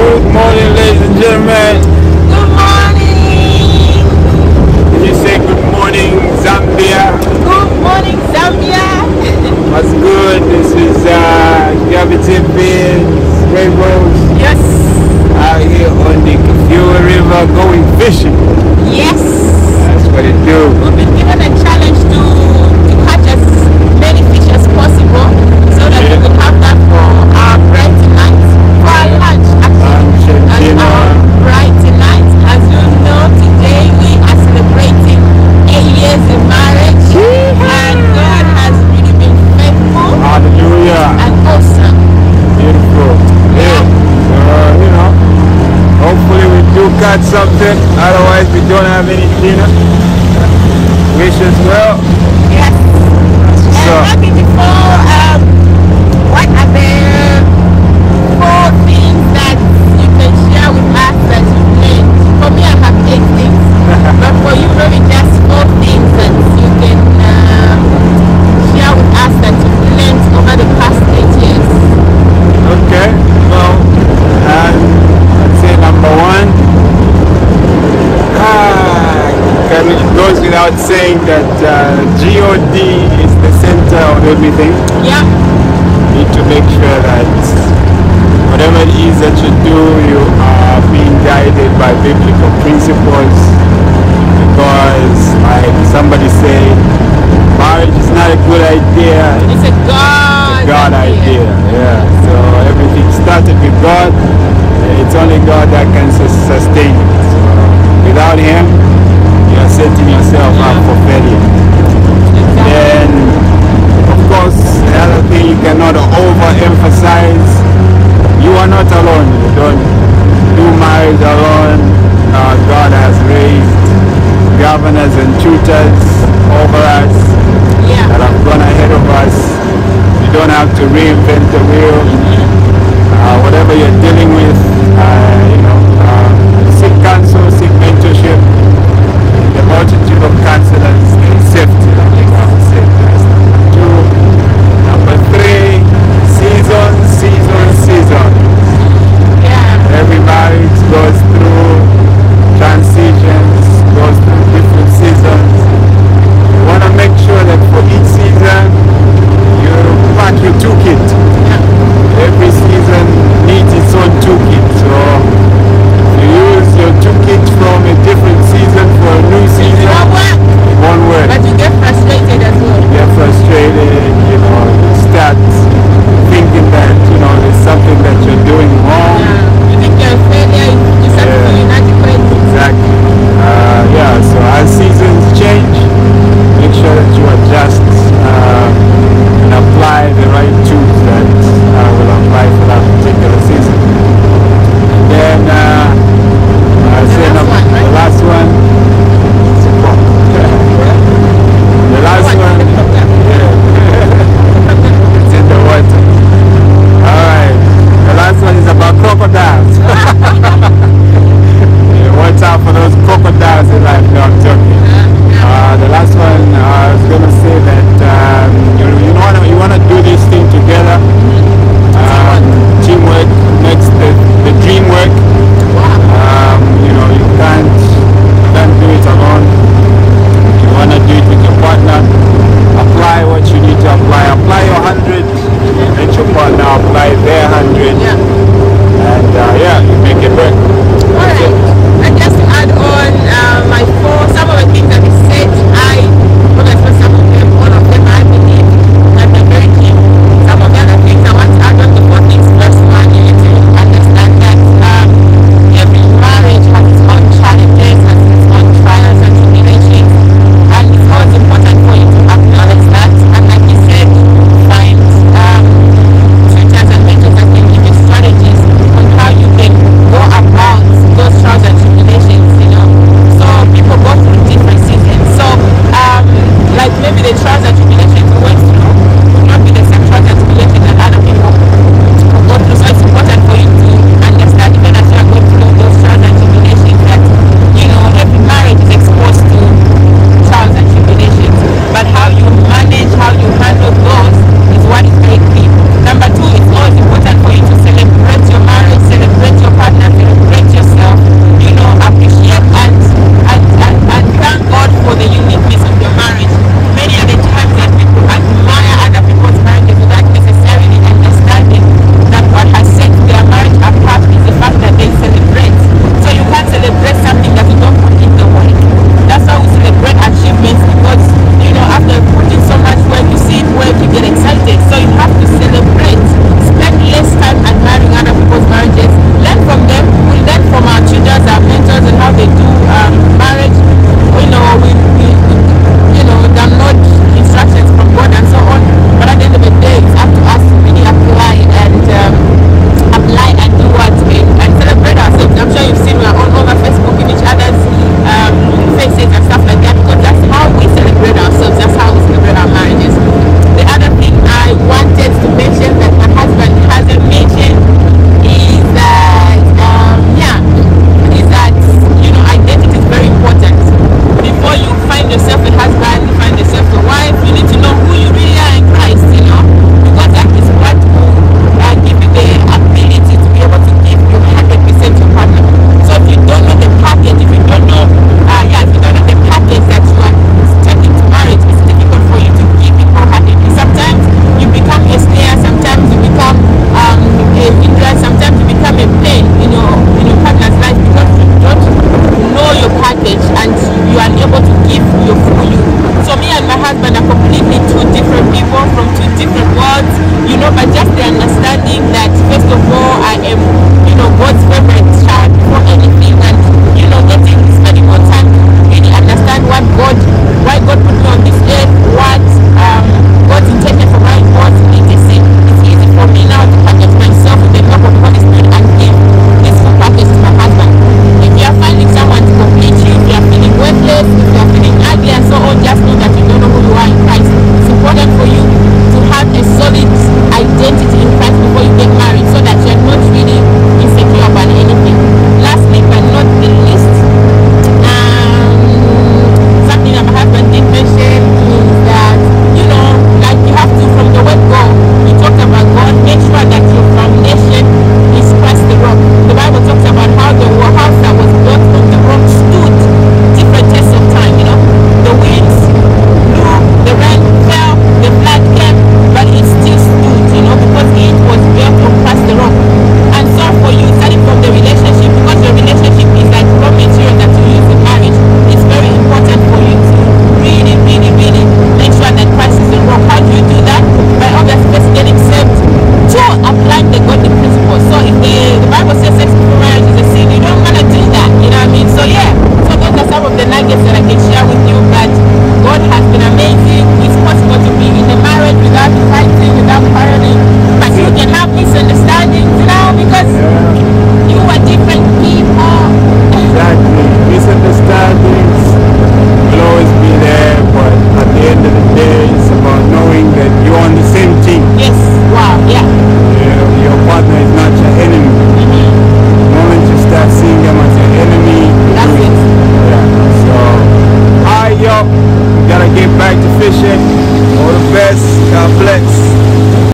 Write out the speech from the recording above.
Good morning, ladies and gentlemen. Good morning. Can you say good morning, Zambia? Good morning, Zambia. What's good? This is uh, Gravity Beans, Rainbows, Yes. out here on the Kafue River going fishing. Otherwise, we don't have any dinner. Wish us well. Yes. So, goes without saying that uh, God is the center of everything. Yeah, need to make sure that whatever it is that you do, you are being guided by biblical principles. Because, like somebody said, marriage is not a good idea, it's a God. it's a God idea. Yeah. So everything started with God. It's only God that can sustain it. So without Him, you are setting yourself up for failure. Then, of course, the other thing you cannot overemphasize, you are not alone. You don't do marriage alone. Uh, God has raised governors and tutors over us Yeah. that have gone ahead of us. You don't have to reinvent the wheel. Uh, whatever you're dealing with, uh, you know, uh, seek counsel, seek mentorship. The multitude of counselors on the same team. Yes. Wow. Yeah. yeah your partner is not your enemy. Mm -hmm. The moment you start seeing them as your enemy, that's it. Yeah. So, all right, yo, we gotta get back to fishing. All the best. God bless.